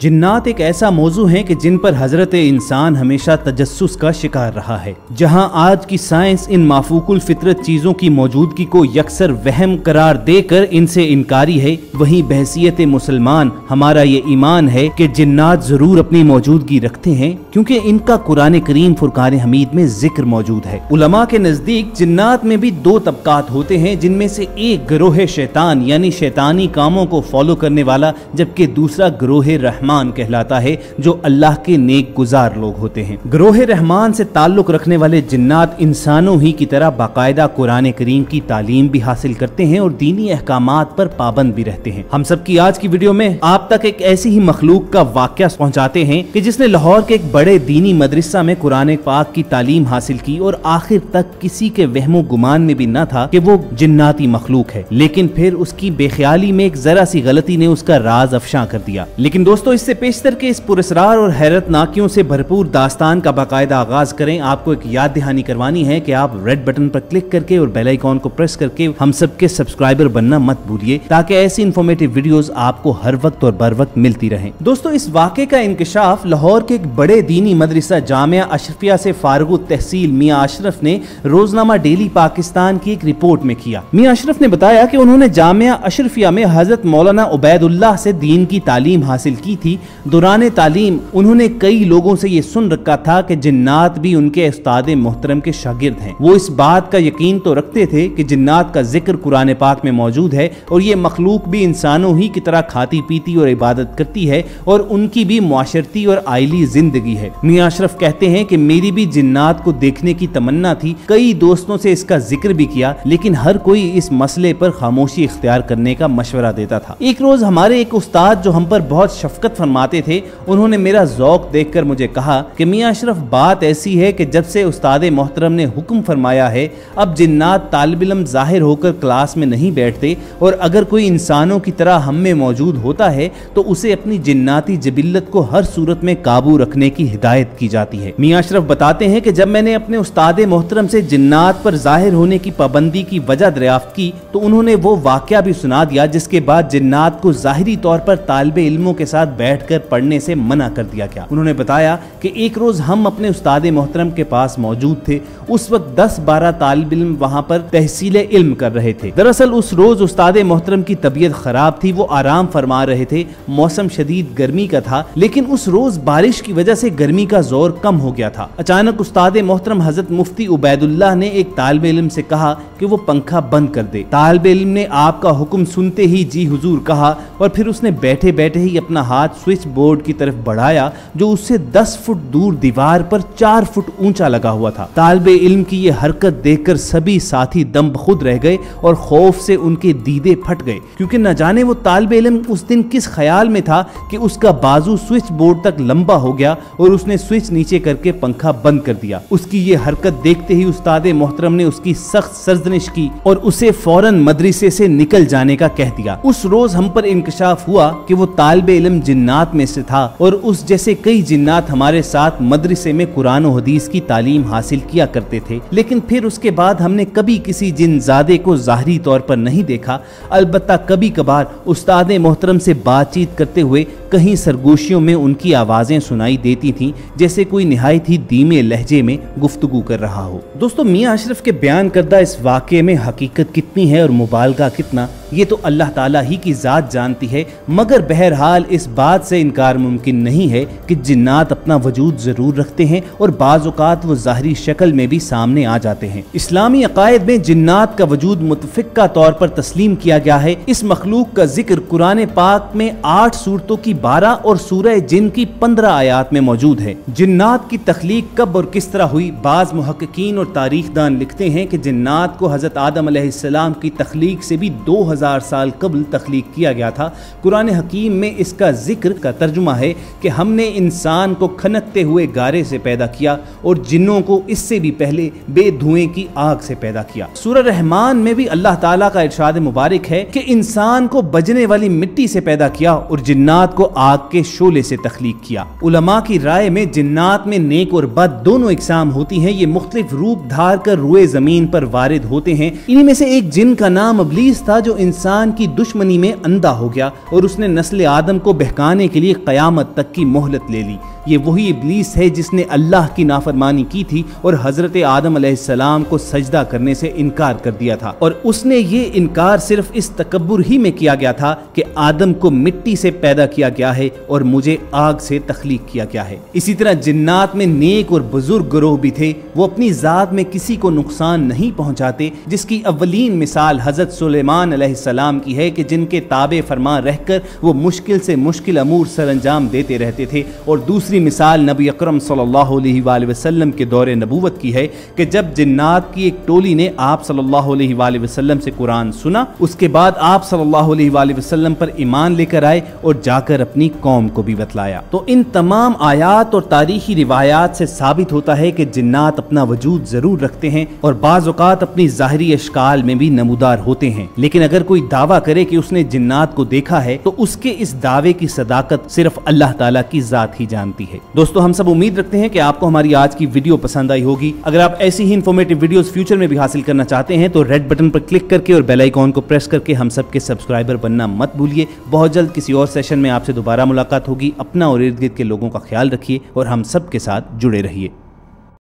جنات ایک ایسا موضوع ہے کہ جن پر حضرت انسان ہمیشہ تجسس کا شکار رہا ہے۔ جہاں آج کی سائنس ان مافوق الفطرت چیزوں کی موجودگی کو یکسر وہم قرار دے کر ان سے انکاری ہے، وہیں بحثیت مسلمان ہمارا یہ ایمان ہے کہ جنات ضرور اپنی موجودگی رکھتے ہیں، کیونکہ ان کا قرآن کریم فرقان حمید میں ذکر موجود ہے۔ علماء کے نزدیک جنات میں بھی دو طبقات ہوتے ہیں، جن میں سے ایک گروہ شیطان یعنی شیطانی کاموں کو فالو کرنے والا، جبکہ دوسرا گروہ رحمان کہلاتا ہے، جو اللہ کے نیک گزار لوگ ہوتے ہیں۔ گروہ رحمان سے تعلق رکھنے والے جنات انسانوں ہی کی طرح باقاعدہ قرآن کریم کی تعلیم بھی حاصل کرتے ہیں اور دینی احکامات پر پابند بھی رہتے ہیں۔ ہم سب کی آج کی ویڈیو میں آپ تک ایک ایسی ہی مخلوق کا واقعہ پہنچاتے ہیں کہ جس نے لاہور کے ایک بڑے دینی مدرسہ میں قرآن پاک کی تعلیم حاصل کی اور آخر تک کسی کے وہم و گمان میں بھی نہ تھا کہ وہ جناتی مخلوق ہے۔ لیکن پھر اس کی بے خیالی میں ایک ذرا سی غلطی نے اس کا راز افشاں کر دیا۔ لیکن دوستو اس سے پیشتر کے اس پرسرار اور حیرت ناکیوں سے بھرپور داستان کا باقاعدہ آغاز کریں، آپ کو ایک یاد دہانی کروانی ہے کہ آپ ریڈ بٹن پر کلک کر کے اور بیل آئیکن کو پریس کر کے ہم سب کے سبسکرائبر بننا مت بھولیے تاکہ ایسی انفارمیٹیو ویڈیوز آپ کو ہر وقت اور بر وقت ملتی رہیں۔ دوستو، اس واقعے کا انکشاف لاہور کے ایک بڑے دینی مدرسہ جامعہ اشرفیہ سے فارغ تحصیل میاں اشرف نے روزنامہ ڈیلی پاکستان کی ایک رپورٹ میں کیا۔ میاں اشرف نے بتایا کہ انہوں نے جامعہ اشرفیہ میں حضرت مولانا عبید اللہ سے دین کی تعلیم حاصل کی تھی۔ دوران تعلیم، انہوں نے کئی لوگوں سے یہ سن رکھا تھا کہ جنات بھی ان کے استاد محترم کے شاگرد ہیں۔ وہ اس بات کا یقین تو رکھتے تھے کہ جنات کا ذکر قرآن پاک میں موجود ہے اور یہ مخلوق بھی انسانوں ہی کی طرح کھاتی پیتی اور عبادت کرتی ہے اور ان کی بھی معاشرتی اور آئلی زندگی ہے۔ میاں اشرف کہتے ہیں کہ میری بھی جنات کو دیکھنے کی تمنا تھی۔ کئی دوستوں سے اس کا ذکر بھی کیا، لیکن ہر کوئی اس مسئلے پر خاموشی اختیار کرنے کا مشورہ دیتا تھا۔ ایک روز ہمارے ایک استاد جو ہم پر بہت شفقت فرماتے تھے، انہوں نے میرا ذوق دیکھ کر مجھے کہا کہ میاں اشرف، بات ایسی ہے کہ جب سے استاد محترم نے حکم فرمایا ہے، اب جنات طالب علم ظاہر ہو کر کلاس میں نہیں بیٹھتے اور اگر کوئی انسانوں کی طرح ہم میں موجود ہوتا ہے، تو اسے اپنی جناتی جبلت کو ہر صورت میں قابو رکھنے کی ہدایت کی جاتی ہے۔ میاں اشرف بتاتے ہیں کہ جب میں نے اپنے استاد محترم سے جنات پر ظاہر ہونے کی پابندی کی وجہ دریافت کی، تو انہوں نے وہ واقعہ بھی سنا دیا جس کے بعد جنات کو ظاہری طور پر طالب علموں کے ساتھ بیٹھ کر پڑھنے سے منع کر دیا گیا۔ انہوں نے بتایا کہ ایک روز ہم اپنے استاد محترم کے پاس موجود تھے۔ اس وقت دس بارہ طالب علم وہاں پر تحصیل علم کر رہے تھے۔ دراصل اس روز استاد محترم کی طبیعت خراب تھی، وہ آرام فرما رہے تھے۔ موسم شدید گرمی کا تھا، لیکن اس روز بارش کی وجہ سے گرمی کا زور کم ہو گیا تھا۔ اچانک استاد محترم حضرت مفتی عبید اللہ نے ایک طالب علم سے کہا کہ وہ پنکھا بند کر دے۔ طالب علم نے آپ کا حکم سنتے ہی جی حضور کہا اور پھر اس نے بیٹھے بیٹھے ہی اپنا ہاتھ ہاتھ سوئچ بورڈ کی طرف بڑھایا جو اس سے دس فٹ دور دیوار پر چار فٹ اونچا لگا ہوا تھا۔ طالب علم کی یہ حرکت دیکھ کر سبھی ساتھی دم خود رہ گئے اور خوف سے ان کے دیدے پھٹ گئے۔ کیونکہ نہ جانے وہ طالب علم اس دن کس خیال میں تھا کہ اس کا بازو سوئچ بورڈ تک لمبا ہو گیا اور اس نے سوئچ نیچے کر کے پنکھا بند کر دیا۔ اس کی یہ حرکت دیکھتے ہی استاد محترم نے اس کی سخت سرزنش کی اور اسے فوراً مدرسے سے نکل جانے کا کہہ دیا۔ اس روز ہم پر انکشاف ہوا کہ وہ طالب علم جن جنات میں سے تھا اور اس جیسے کئی جنات ہمارے ساتھ مدرسے میں قرآن و حدیث کی تعلیم حاصل کیا کرتے تھے، لیکن پھر اس کے بعد ہم نے کبھی کسی جن زادے کو ظاہری طور پر نہیں دیکھا۔ البتہ کبھی کبھار استاد محترم سے بات چیت کرتے ہوئے کہیں سرگوشیوں میں ان کی آوازیں سنائی دیتی تھیں، جیسے کوئی نہایت ہی دیمے لہجے میں گفتگو کر رہا ہو۔ دوستو، میاں اشرف کے بیان کردہ اس واقعے میں حقیقت کتنی ہے اور مبالغہ کتنا؟ یہ تو اللہ تعالیٰ ہی کی ذات جانتی ہے، مگر بہرحال اس بات سے انکار ممکن نہیں ہے کہ جنات اپنا وجود ضرور رکھتے ہیں اور بعض اوقات وہ ظاہری شکل میں بھی سامنے آ جاتے ہیں۔ اسلامی عقائد میں جنات کا وجود متفقہ طور پر تسلیم کیا گیا ہے۔ اس مخلوق کا ذکر قرآن پاک میں آٹھ صورتوں کی بارہ اور سورہ جن کی پندرہ آیات میں موجود ہے۔ جنات کی تخلیق کب اور کس طرح ہوئی، بعض محققین اور تاریخ دان لکھتے ہیں کہ جنات کو حضرت آدم علیہ السلام کی تخلیق سے بھی دو ہزار ہزار سال قبل تخلیق کیا گیا تھا۔ قرآن حکیم میں اس کا ذکر کا ترجمہ ہے کہ ہم نے انسان کو کھنکتے ہوئے گارے سے پیدا کیا اور جنوں کو اس سے بھی پہلے بے دھوئیں کی آگ سے پیدا کیا۔ سورہ رحمان میں بھی اللہ تعالیٰ کا ارشاد مبارک ہے کہ انسان کو بجنے والی مٹی سے پیدا کیا اور جنات کو آگ کے شولے سے تخلیق کیا۔ علماء کی رائے میں جنات میں نیک اور بد دونوں اقسام ہوتی ہیں۔ یہ مختلف روپ دھار کر روئے زمین پر وارد ہوتے ہیں۔ انہی میں سے ایک جن کا نام ابلیس تھا جو انسان کی دشمنی میں اندھا ہو گیا اور اس نے نسل آدم کو بہکانے کے لیے قیامت تک کی مہلت لے لی۔ یہ وہی ابلیس ہے جس نے اللہ کی نافرمانی کی تھی اور حضرت آدم علیہ السلام کو سجدہ کرنے سے انکار کر دیا تھا۔ اور اس نے یہ انکار صرف اس تکبر ہی میں کیا گیا تھا کہ آدم کو مٹی سے پیدا کیا گیا ہے اور مجھے آگ سے تخلیق کیا گیا ہے۔ اسی طرح جنات میں نیک اور بزرگ گروہ بھی تھے، وہ اپنی ذات میں کسی کو نقصان نہیں پہنچاتے، جس کی اولین مثال حضرت سلیمان علیہ السلام کی ہے کہ جن کے تابع فرما رہ کر وہ مشکل سے مشکل امور سر انجام دیتے رہتے تھے اور دوسری دوسری مثال نبی اکرم صلی اللہ علیہ وآلہ وسلم کے دور نبوت کی ہے کہ جب جنات کی ایک ٹولی نے آپ صلی اللہ علیہ وآلہ وسلم سے قرآن سنا، اس کے بعد آپ صلی اللہ علیہ وآلہ وسلم پر ایمان لے کر آئے اور جا کر اپنی قوم کو بھی بتلایا۔ تو ان تمام آیات اور تاریخی روایات سے ثابت ہوتا ہے کہ جنات اپنا وجود ضرور رکھتے ہیں اور بعض اوقات اپنی ظاہری اشکال میں بھی نمودار ہوتے ہیں۔ لیکن اگر کوئی دعویٰ کرے کہ اس نے جنات کو دیکھا ہے، تو اس کے اس دعوے کی صداقت صرف اللہ تعالیٰ کی ذات ہی جانتی ہے۔ دوستو، ہم سب امید رکھتے ہیں کہ آپ کو ہماری آج کی ویڈیو پسند آئی ہوگی۔ اگر آپ ایسی ہی انفارمیٹیو ویڈیوز فیوچر میں بھی حاصل کرنا چاہتے ہیں، تو ریڈ بٹن پر کلک کر کے اور بیل آئیکن کو پریس کر کے ہم سب کے سبسکرائبر بننا مت بھولیے۔ بہت جلد کسی اور سیشن میں آپ سے دوبارہ ملاقات ہوگی۔ اپنا اور ارد گرد کے لوگوں کا خیال رکھیے اور ہم سب کے ساتھ جڑے رہیے۔